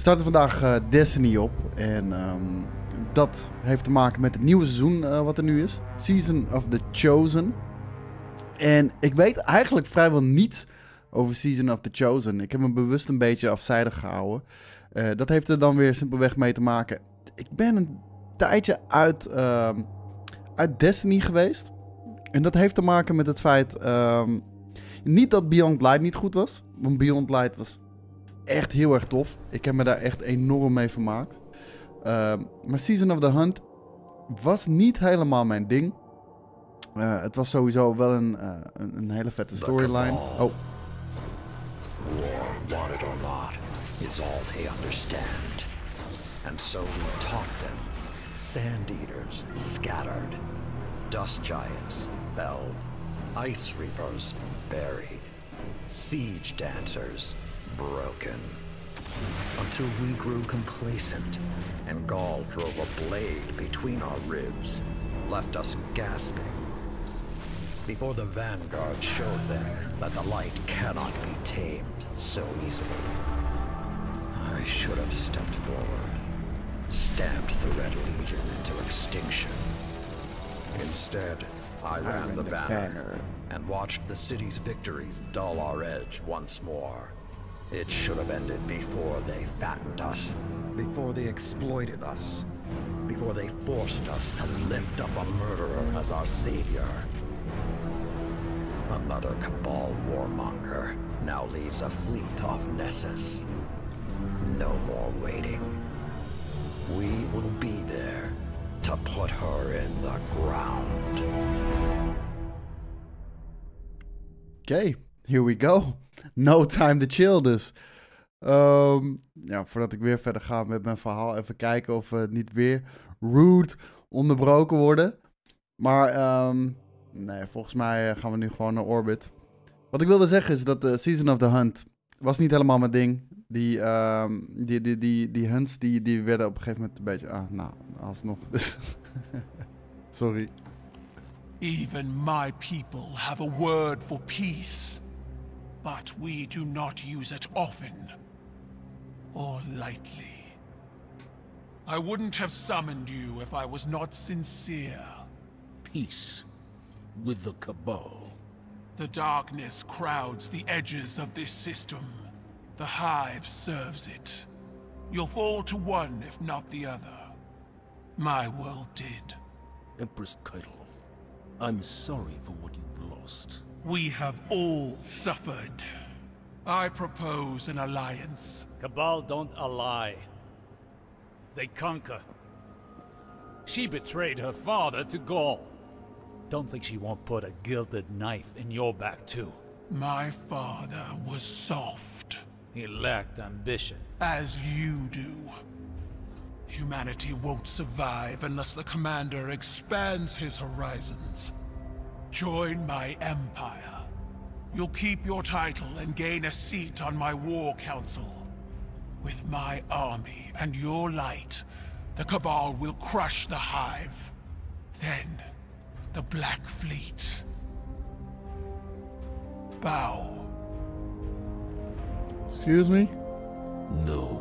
We starten vandaag uh, Destiny op. En um, dat heeft te maken met het nieuwe seizoen uh, wat er nu is. Season of the Chosen. En ik weet eigenlijk vrijwel niets over Season of the Chosen. Ik heb me bewust een beetje afzijdig gehouden. Uh, dat heeft er dan weer simpelweg mee te maken. Ik ben een tijdje uit, uit Destiny geweest. En dat heeft te maken met het feit... Um, niet dat Beyond Light niet goed was. Want Beyond Light was echt heel erg tof. Ik heb me daar echt enorm mee vermaakt. Uh, maar Season of the Hunt was niet helemaal mijn ding. Uh, het was sowieso wel een, uh, een, een, hele vette storyline. Oh. War, want it or not, is all they understand. And so we taught them. Sand eaters scattered. Dust giants fell. Ice reapers buried. Siege dancers broken. Until we grew complacent, and Gaul drove a blade between our ribs, left us gasping. Before the Vanguard showed them that the light cannot be tamed so easily. I should have stepped forward, stamped the Red Legion into extinction. Instead, I ran, the, the banner, banner and watched the city's victories dull our edge once more. It should have ended before they fattened us. Before they exploited us. Before they forced us to lift up a murderer as our savior. Another Cabal warmonger now leads a fleet off Nessus. No more waiting. We will be there to put her in the ground. Okay, here we go. No time to chill dus. Um, ja, voordat ik weer verder ga met mijn verhaal, even kijken of we niet weer rude onderbroken worden. Maar um, nee, volgens mij gaan we nu gewoon naar Orbit. Wat ik wilde zeggen is dat de Season of the Hunt was niet helemaal mijn ding. Die, um, die, die, die, die hunts die, die werden op een gegeven moment een beetje... Ah, nou, alsnog. Dus Sorry. Even my people have a word for peace. But we do not use it often. Or lightly. I wouldn't have summoned you if I was not sincere. Peace with the Cabal. The darkness crowds the edges of this system. The Hive serves it. You'll fall to one, if not the other. My world did. Empress Keitel, I'm sorry for what you've lost. We have all suffered. I propose an alliance. Cabal don't ally. They conquer. She betrayed her father to Gaul. Don't think she won't put a gilded knife in your back, too. My father was soft. He lacked ambition. As you do. Humanity won't survive unless the Commander expands his horizons. Join my empire. You'll keep your title and gain a seat on my war council. With my army and your light, the Cabal will crush the Hive. Then, the Black Fleet. Bow. Excuse me? No.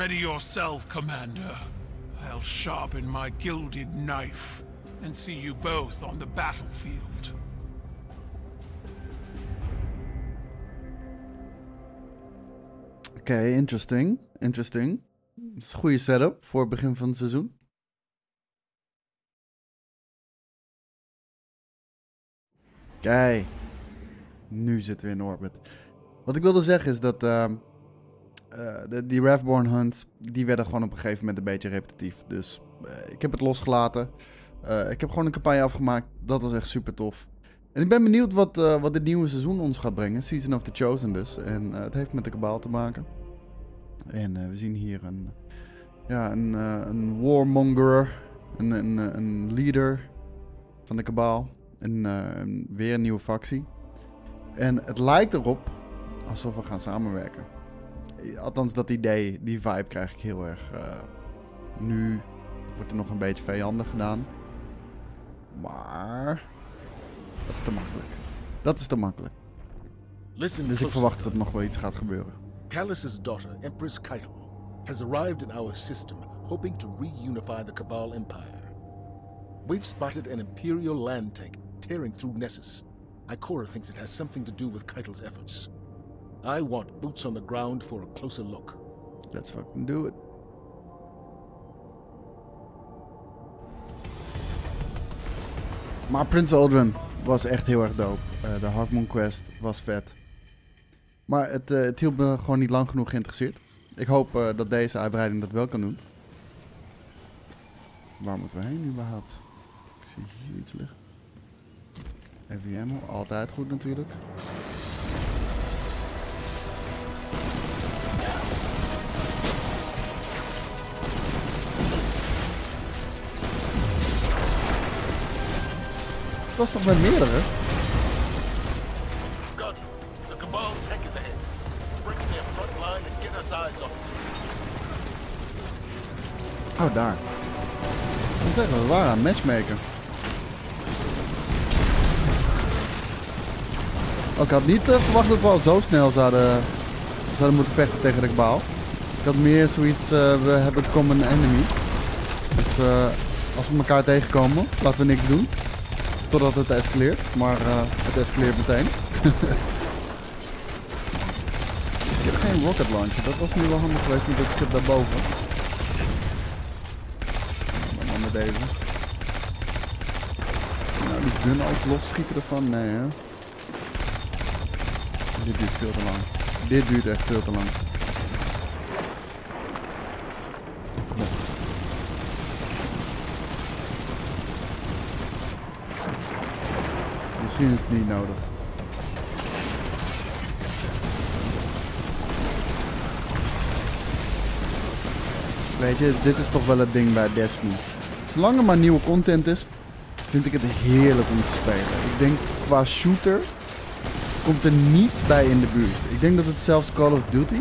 Ready yourself, Commander. I'll sharpen my gilded knife and see you both on the battlefield. Oké, okay, interesting. Interesting. Dat is een goede setup voor het begin van het seizoen. Kijk, nu zitten we in orbit. Wat ik wilde zeggen is dat uh, uh, de, die Ravborn Hunt, die werden gewoon op een gegeven moment een beetje repetitief. Dus uh, ik heb het losgelaten. Uh, ik heb gewoon een campagne afgemaakt. Dat was echt super tof. En ik ben benieuwd wat, wat dit nieuwe seizoen ons gaat brengen. Season of the Chosen dus. En het heeft met de kabaal te maken. En we zien hier een, ja, een, een warmonger. Een, een, een leader van de kabaal. En weer een nieuwe factie. En het lijkt erop alsof we gaan samenwerken. Althans, dat idee, die vibe krijg ik heel erg. eh, nu wordt er nog een beetje vijandig gedaan. Maar dat is te makkelijk. Dat is te makkelijk. Listen Dus ik verwacht dat er nog wel iets gaat gebeuren. Callus's daughter, Empress Keitel, has arrived in our system, hoping to reunify the Cabal Empire. We've spotted an Imperial land tank tearing through Nessus. Ikora thinks it has something to do with Keitel's efforts. I want boots on the ground for a closer look. Let's fucking do it. Maar Prince Aldrin was echt heel erg dope. Eh, de Hawkmoon Quest was vet. Maar het, eh, het hield me gewoon niet lang genoeg geïnteresseerd. Ik hoop eh, dat deze uitbreiding dat wel kan doen. Waar moeten we heen überhaupt? Ik zie hier iets liggen. Ammo, altijd goed natuurlijk. Us eyes on it. Oh, daar. Ik moet zeggen, we waren aan matchmaker. Oh, ik had niet eh, verwacht dat we al zo snel zouden, zouden moeten vechten tegen de kabaal. Ik had meer zoiets, eh, we hebben common enemy. Dus eh, als we elkaar tegenkomen, laten we niks doen. Totdat het escaleert. Maar eh, het escaleert meteen. ik heb geen rocket launcher. Dat was nu wel handig geweest met het schip daarboven. Maar dan met deze. Nou, die gun ook losschieten ervan? Nee, hè? Dit duurt veel te lang. Dit duurt echt veel te lang. Misschien is het niet nodig. Weet je, dit is toch wel het ding bij Destiny. Zolang er maar nieuwe content is, vind ik het heerlijk om te spelen. Ik denk qua shooter komt er niets bij in de buurt. Ik denk dat het zelfs Call of Duty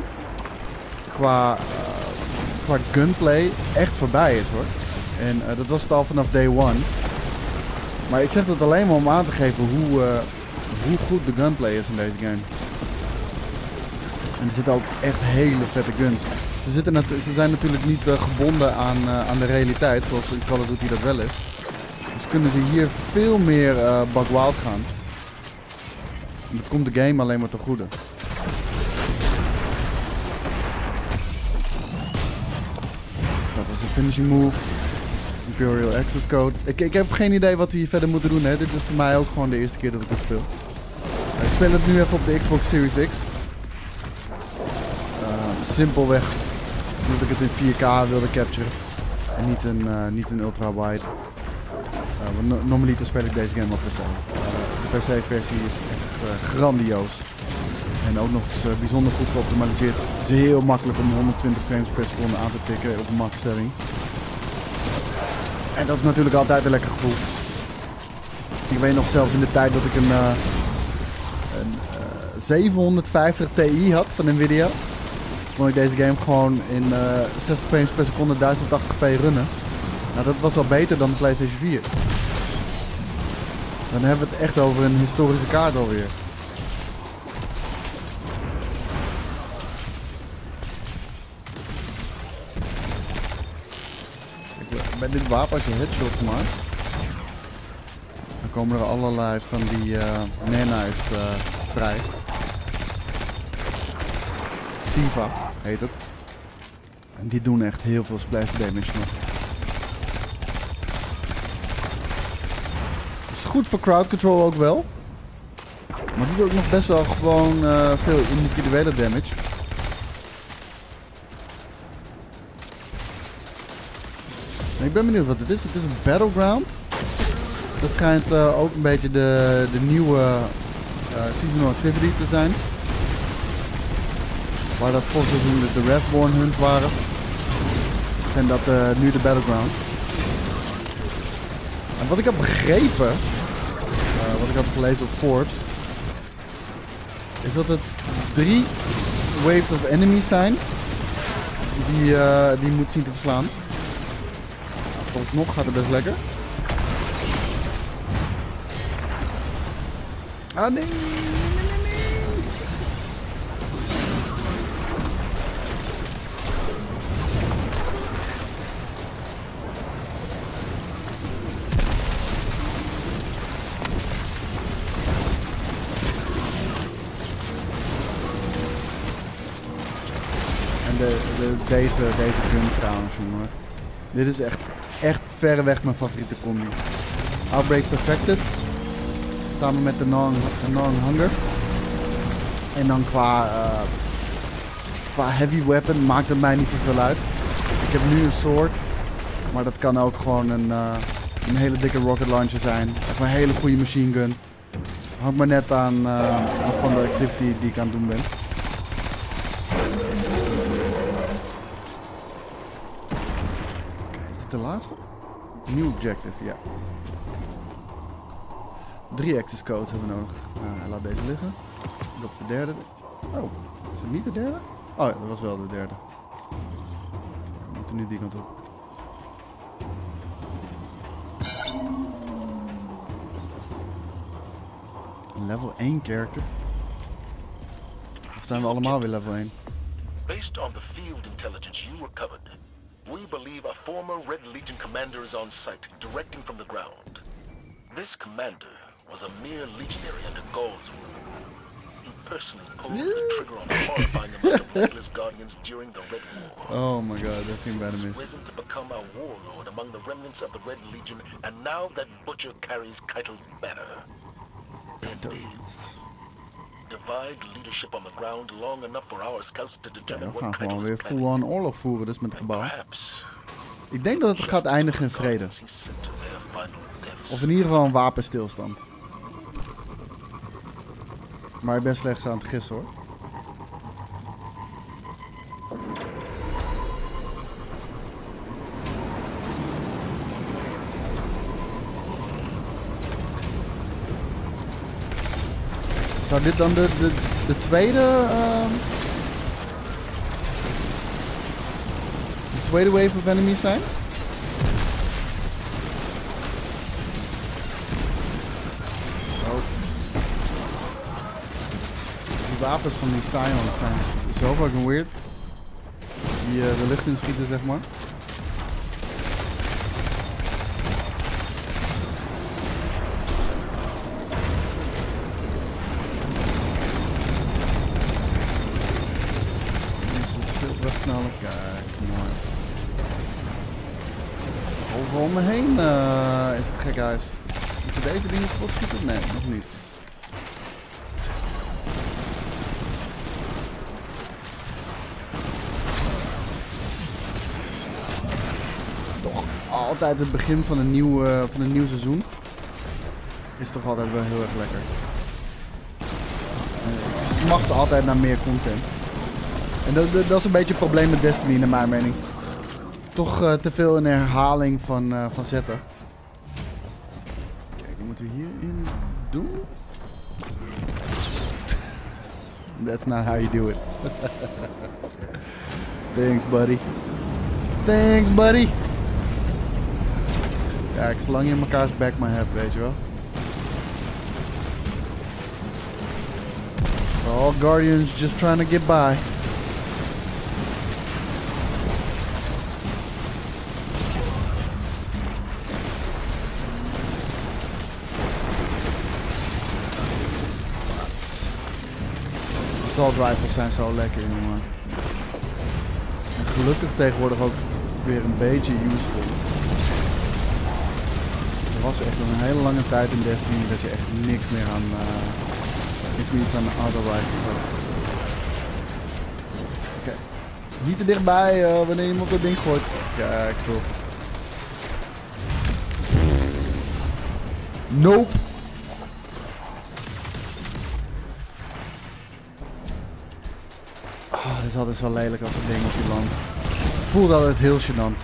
qua, eh, qua gunplay echt voorbij is hoor. En eh, dat was het al vanaf day one. Maar ik zeg dat alleen maar om aan te geven hoe, eh, hoe goed de gunplay is in deze game. En er zitten ook echt hele vette guns. Ze, zitten ze zijn natuurlijk niet eh, gebonden aan, eh, aan de realiteit, zoals in Call of Duty dat wel is. Dus kunnen ze hier veel meer buck wild gaan. En dat komt de game alleen maar ten goede. Dat was een finishing move. Imperial Access Code. Ik, heb geen idee wat we hier verder moeten doen. Hè. Dit is voor mij ook gewoon de eerste keer dat ik het speel. Ik speel het nu even op de Xbox Series X. Eh, simpelweg omdat ik het in 4K wilde capturen. En niet een, eh, niet een ultra wide. Eh, no normaliter speel ik deze game op PC. Eh, de PC-versie is echt grandioos. En ook nog eens bijzonder goed geoptimaliseerd. Het is heel makkelijk om 120 frames per seconde aan te tikken op max settings. En dat is natuurlijk altijd een lekker gevoel. Ik weet nog zelfs in de tijd dat ik een, eh, een eh, 750 Ti had van Nvidia. Kon ik deze game gewoon in eh, 60 frames per seconde 1080p runnen. Nou, dat was al beter dan de PlayStation 4. Dan hebben we het echt over een historische kaart alweer. Met dit wapen, als je headshots maakt, dan komen er allerlei van die eh nanites eh, vrij. Siva heet het. En die doen echt heel veel splash damage nog. Is goed voor crowd control ook wel. Maar doet ook nog best wel gewoon eh, veel individuele damage. Ik ben benieuwd wat het is. Het is een battleground. Dat schijnt eh, ook een beetje de, de nieuwe eh, seasonal activity te zijn. Waar dat seizoen dus de Reborn hunts waren. Zijn dat eh, nu de battlegrounds. En wat ik heb begrepen, wat ik had gelezen op Forbes, is dat het drie waves of enemies zijn. Die, uh, die moet zien te verslaan. Volgens nog gaat het best lekker. Ah nee! deze, deze gun trouwens, jongen. Dit is echt verreweg mijn favoriete combi. Outbreak Perfected. Samen met de Non, non Hunger. En dan qua, uh, qua heavy weapon maakt het mij niet zoveel uit. Ik heb nu een sword. Maar dat kan ook gewoon een, uh, een hele dikke rocket launcher zijn. Of een hele goede machine gun. Hangt maar net aan, uh, van de activity die ik aan het doen ben. de laatste? New objective, ja. Drie access codes hebben we nodig. Uh, laat deze liggen. Dat is de derde. Oh, is het niet de derde? Oh ja, dat was wel de derde. We moeten nu die kant op. Level 1 character. Of zijn we allemaal weer level 1? Based on the field intelligence you recovered, We believe a former Red Legion commander is on site, directing from the ground. This commander was a mere legionary under Gaul's rule. He personally pulled the trigger on a horrifying amount of guardians during the Red War. Oh my god, that's He's risen to become a warlord among the remnants of the Red Legion, and now that Butcher carries Keitel's banner. Indeed. Divide leadership on the ground long enough for our scouts to determine we gaan gewoon weer full-on oorlog voeren dus met het gebouw. Ik denk dat het gaat eindigen in vrede. Of in ieder geval een wapenstilstand. Maar ik ben slechts aan het gissen hoor. Zou dit dan de, de, de tweede... Uh, de tweede wave of enemies zijn? Oh. Die wapens van die Scions zijn zo fucking weird. Die uh, de lucht inschieten, zeg maar. Om me heen uh, is het gek huis. Moeten deze dingen kapot schieten? Nee, nog niet. Toch altijd het begin van een nieuw, uh, van een nieuw seizoen. Is toch altijd wel heel erg lekker. Ik smacht altijd naar meer content. En dat, dat, dat is een beetje het probleem met Destiny naar mijn mening toch uh, te veel een herhaling van, uh, van zetten. Kijk, wat moeten we hierin doen? That's not how you do it. Thanks, buddy. Thanks, buddy. Kijk, zolang je in mekaars back maar hebt, weet je wel. All Guardians just trying to get by. Assault rifles zijn zo lekker, jongen. En gelukkig tegenwoordig ook weer een beetje useful. Er was echt een hele lange tijd in Destiny dat je echt niks meer aan, uh, niks meer aan de auto rifles had. Oké. Niet te dichtbij uh, wanneer iemand dat ding gooit. Kijk, toch. Nope. is altijd wel lelijk als een ding op je land. Ik voelde altijd heel gênant.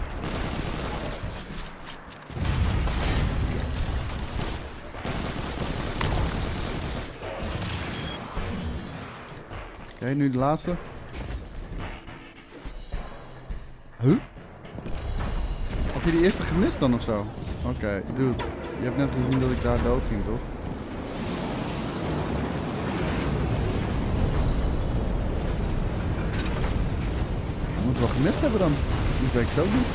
Oké, nu de laatste. Huh? Heb je die eerste gemist dan ofzo? Oké, dude. Je hebt net gezien dat ik daar dood ging, toch? Gemist hebben dan. Dat weet ik ook niet.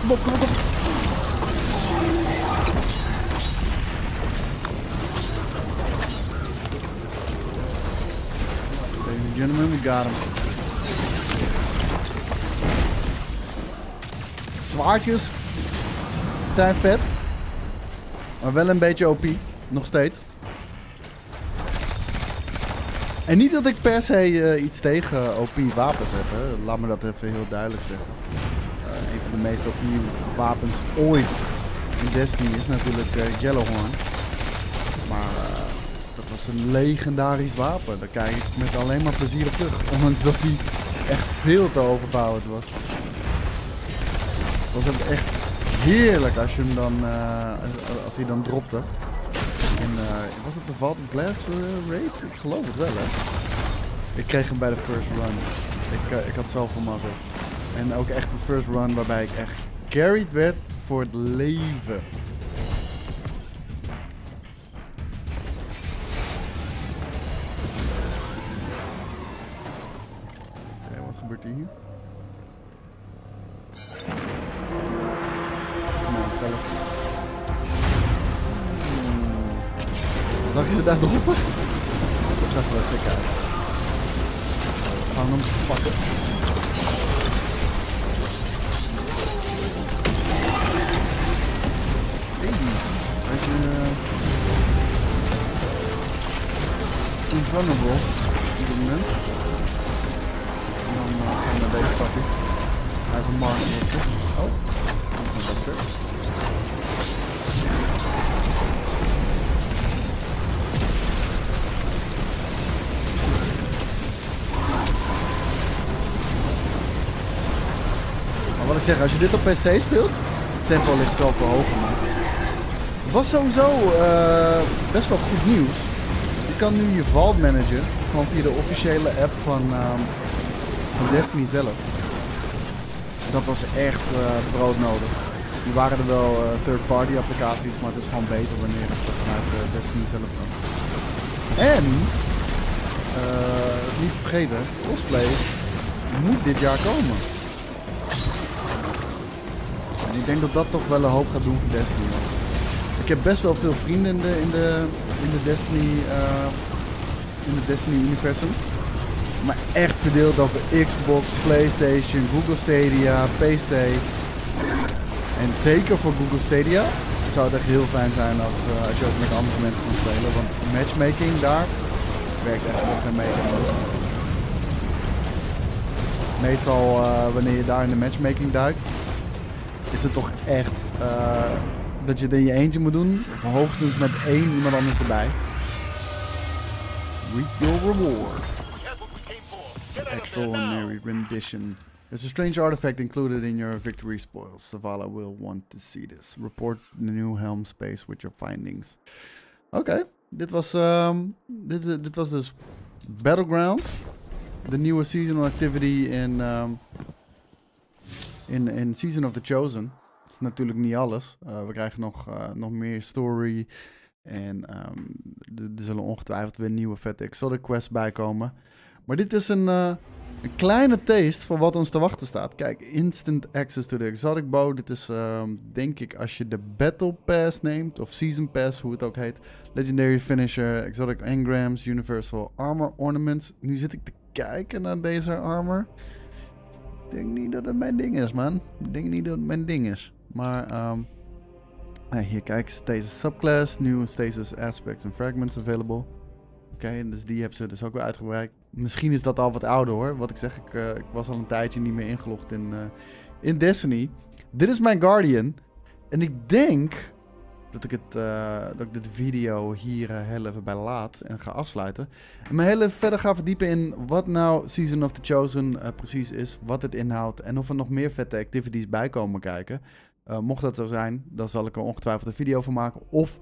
Kom op, kom op, kom op. Ladies and gentlemen, we got him. Zwaardjes zijn vet. Maar wel een beetje OP. Nog steeds. En niet dat ik per se eh, iets tegen OP wapens heb. Hè. Laat me dat even heel duidelijk zeggen. Eh, een van de meest OP wapens ooit in Destiny is natuurlijk eh, Yellowhorn. Maar dat was een legendarisch wapen. Daar kijk ik met alleen maar plezier op terug. Ondanks dat hij echt veel te overpowered was. Het was echt heerlijk als je hem dan, als hij dan dropte. Eh, was het de Vault Glass eh, raid? Ik geloof het wel hè. Ik kreeg hem bij de first run. Ik, eh, ik had zoveel mazzel. En ook echt een first run waarbij ik echt carried werd voor het leven. Oké, wat gebeurt er hier? Er wel sick uit. We gaan hem pakken. Hey, weet je... Uh, invulnerable op dit moment. En dan uh, gaan we naar deze pakken. Hij heeft een mark op. Oh, dat is het. Maar wat ik zeg, als je dit op PC speelt, tempo ligt wel man. Het was sowieso eh, best wel goed nieuws. Je kan nu je Vault managen, gewoon via de officiële app van, ehm, Destiny zelf. Dat was echt eh broodnodig. Die waren er wel eh, third-party applicaties, maar het is gewoon beter wanneer het vanuit Destiny zelf kan. En, niet te vergeten, cosplay moet dit jaar komen. Ik denk dat dat toch wel een hoop gaat doen voor Destiny. Ik heb best wel veel vrienden in de, in de, in de Destiny, eh, in de Destiny universum. Maar echt verdeeld over Xbox, Playstation, Google Stadia, PC. En zeker voor Google Stadia zou het echt heel fijn zijn als, eh, als je ook met andere mensen kan spelen. Want matchmaking daar werkt echt geen meter. Meestal eh, wanneer je daar in de matchmaking duikt, is het toch echt eh, dat je het in je eentje moet doen. Of hoogstens met één iemand anders erbij. Reap your reward. Extraordinary rendition. There's a strange artifact included in your victory spoils. Zavala will want to see this. Report the new helm space with your findings. Oké, dit was, ehm, dit, dit was dus Battlegrounds. De nieuwe seasonal activity in, ehm, in, in Season of the Chosen. Dat is natuurlijk niet alles. Eh, we krijgen nog, eh, nog meer story. En ehm, er zullen ongetwijfeld weer nieuwe vette exotic quests bij komen. Maar dit is een, eh, een kleine taste van wat ons te wachten staat. Kijk, instant access to the exotic bow. Dit is ehm, denk ik als je de Battle Pass neemt. Of Season Pass, hoe het ook heet. Legendary Finisher, Exotic Engrams, Universal Armor Ornaments. Nu zit ik te kijken naar deze armor. Ik denk niet dat het mijn ding is, man. Ik denk niet dat het mijn ding is. Maar ja, hier kijk, Stasis Subclass, New Stasis Aspects and Fragments available. Oké, dus die hebben ze dus ook weer uitgebreid. Misschien is dat al wat ouder hoor. Wat ik zeg, ik, eh, ik was al een tijdje niet meer ingelogd in, eh, in Destiny. Dit is mijn Guardian. En ik denk dat ik, het, eh, dat ik de video hier eh, heel even bij laat en ga afsluiten. En heel even verder ga verdiepen in wat nou Season of the Chosen eh, precies is. Wat het inhoudt en of er nog meer vette activities bij komen kijken. Mocht dat zo zijn, dan zal ik er ongetwijfeld een video van maken. Of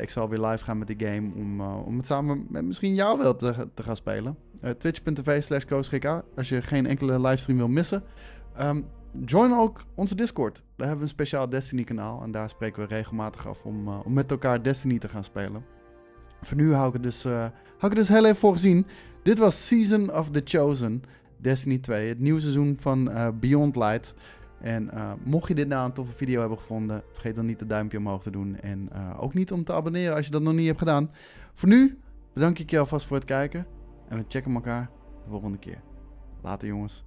ik zal weer live gaan met de game om, om het samen met misschien jou wel te, te gaan spelen. Twitch.tv slash als je geen enkele livestream wil missen. Ehm, join ook onze Discord. Daar hebben we een speciaal Destiny kanaal. En daar spreken we regelmatig af om, om met elkaar Destiny te gaan spelen. Voor nu hou ik het dus, hou ik het dus heel even voor gezien. Dit was Season of the Chosen, Destiny 2. Het nieuwe seizoen van Beyond Light. En mocht je dit nou een toffe video hebben gevonden, vergeet dan niet het duimpje omhoog te doen. En ook niet om te abonneren als je dat nog niet hebt gedaan. Voor nu bedank ik je alvast voor het kijken. En we checken elkaar de volgende keer. Later jongens.